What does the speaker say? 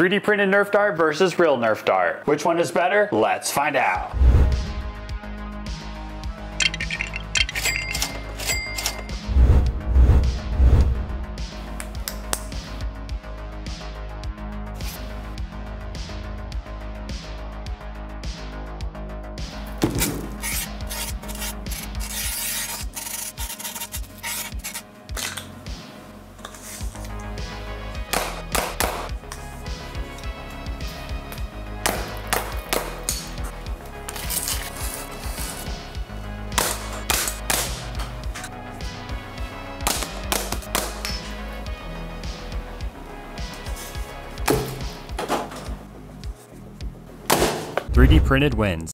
3D printed Nerf dart versus real Nerf dart. Which one is better? Let's find out. 3D printed wins.